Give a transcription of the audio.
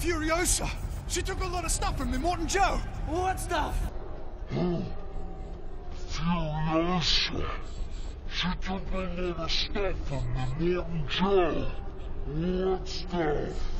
Furiosa. She took a lot of stuff from Immortan Joe. What stuff? Oh, Furiosa. She took a lot of stuff from Immortan Joe. What stuff?